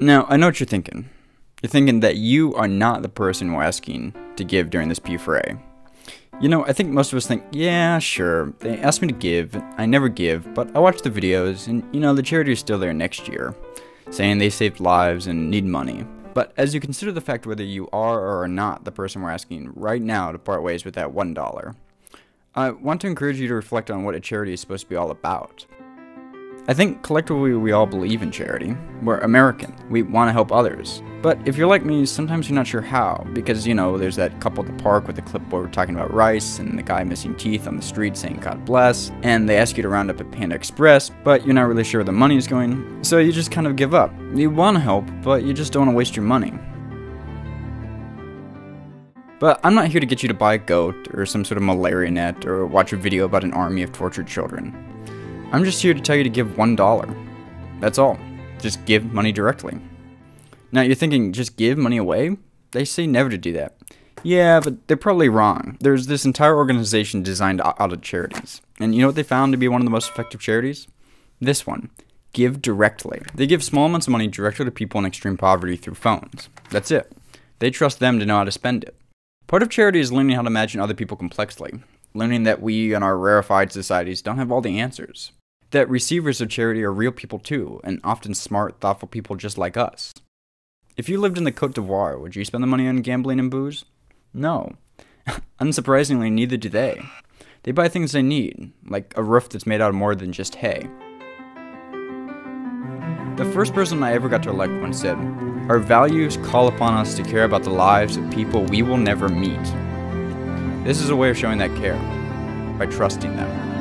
Now, I know what you're thinking. You're thinking that you are not the person we're asking to give during this P4A. You know, I think most of us think, yeah, sure, they asked me to give, I never give, but I watch the videos, and you know, the charity is still there next year, saying they saved lives and need money. But as you consider the fact whether you are or are not the person we're asking right now to part ways with that $1, I want to encourage you to reflect on what a charity is supposed to be all about. I think collectively we all believe in charity. We're American. We want to help others. But if you're like me, sometimes you're not sure how, because, you know, there's that couple at the park with the clipboard talking about rice, and the guy missing teeth on the street saying God bless, and they ask you to round up at Panda Express, but you're not really sure where the money is going, so you just kind of give up. You want to help, but you just don't want to waste your money. But I'm not here to get you to buy a goat, or some sort of malaria net, or watch a video about an army of tortured children. I'm just here to tell you to give $1. That's all. Just give money directly. Now you're thinking, just give money away? They say never to do that. Yeah, but they're probably wrong. There's this entire organization designed out of charities. And you know what they found to be one of the most effective charities? This one. GiveDirectly. They give small amounts of money directly to people in extreme poverty through phones. That's it. They trust them to know how to spend it. Part of charity is learning how to imagine other people complexly, learning that we in our rarefied societies don't have all the answers that receivers of charity are real people too, and often smart, thoughtful people just like us. If you lived in the Cote d'Ivoire, would you spend the money on gambling and booze? No. Unsurprisingly, neither do they. They buy things they need, like a roof that's made out of more than just hay. The first person I ever got to elect once said, Our values call upon us to care about the lives of people we will never meet. This is a way of showing that care, by trusting them.